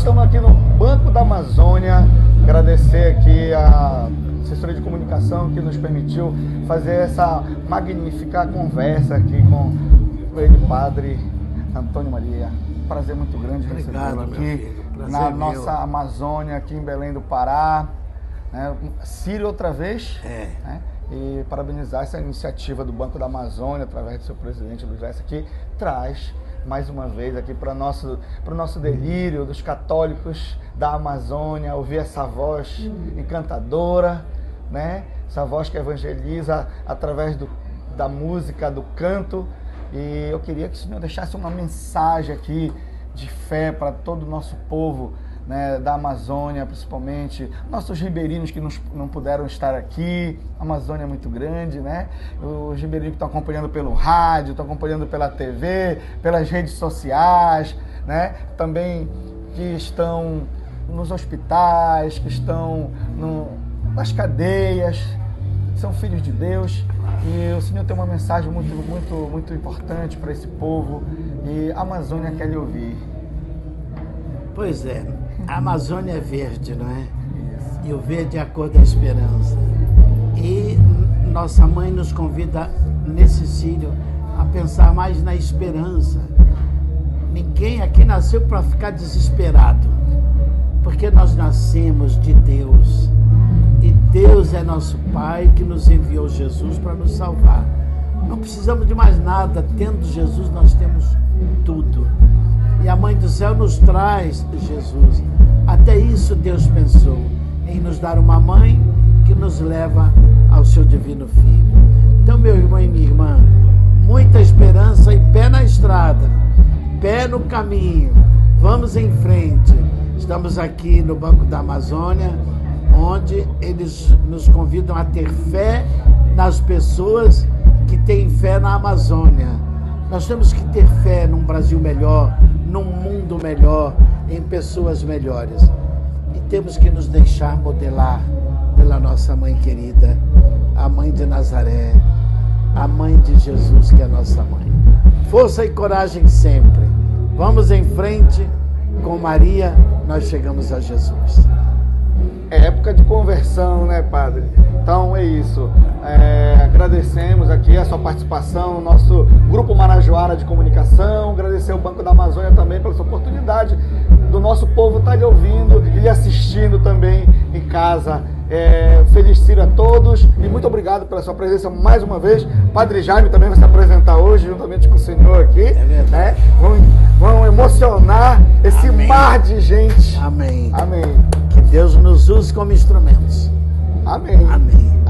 estamos aqui no Banco da Amazônia. Agradecer aqui a assessoria de comunicação que nos permitiu fazer essa magnífica conversa aqui com o padre Antônio Maria. Prazer muito grande recebê-lo aqui na é nossa Amazônia, aqui em Belém do Pará. Né? Sírio outra vez. É. Né? E parabenizar essa iniciativa do Banco da Amazônia, através do seu presidente Luiz Lessa, que traz mais uma vez aqui para o nosso, nosso delírio dos católicos da Amazônia, ouvir essa voz encantadora, né? essa voz que evangeliza através do, da música, do canto. E eu queria que o senhor deixasse uma mensagem aqui de fé para todo o nosso povo né, da Amazônia, principalmente, nossos ribeirinhos que não puderam estar aqui, a Amazônia é muito grande, né? Os ribeirinhos que estão acompanhando pelo rádio, estão acompanhando pela TV, pelas redes sociais, né? Também que estão nos hospitais, que estão no, nas cadeias, são filhos de Deus e o Senhor tem uma mensagem muito, muito, muito importante para esse povo e a Amazônia quer lhe ouvir. Pois é, a Amazônia é verde, não é? E o verde é a cor da esperança. E nossa mãe nos convida nesse sírio a pensar mais na esperança. Ninguém aqui nasceu para ficar desesperado, porque nós nascemos de Deus. E Deus é nosso Pai que nos enviou Jesus para nos salvar. Não precisamos de mais nada, tendo Jesus, nós temos tudo. E a Mãe do Céu nos traz Jesus. Até isso Deus pensou em nos dar uma mãe que nos leva ao seu divino Filho. Então, meu irmão e minha irmã, muita esperança e pé na estrada, pé no caminho. Vamos em frente. Estamos aqui no Banco da Amazônia, onde eles nos convidam a ter fé nas pessoas que têm fé na Amazônia. Nós temos que ter fé num Brasil melhor, num mundo melhor, em pessoas melhores. E temos que nos deixar modelar pela nossa mãe querida, a mãe de Nazaré, a mãe de Jesus, que é nossa mãe. Força e coragem sempre. Vamos em frente. Com Maria, nós chegamos a Jesus. É época de conversão, né, Padre? Então é isso. É, agradecemos aqui a sua participação no nosso Grupo Marajoara de Comunicação. Agradecer o Banco da Amazônia também pela sua oportunidade do nosso povo estar tá lhe ouvindo e lhe assistindo também em casa. É, feliz Ciro a todos e muito obrigado pela sua presença mais uma vez. Padre Jaime também vai se apresentar hoje, juntamente com o senhor aqui. É né? vão, vão emocionar esse Amém. mar de gente. Amém. Amém. Que Deus nos use como instrumentos. Amém. Amém.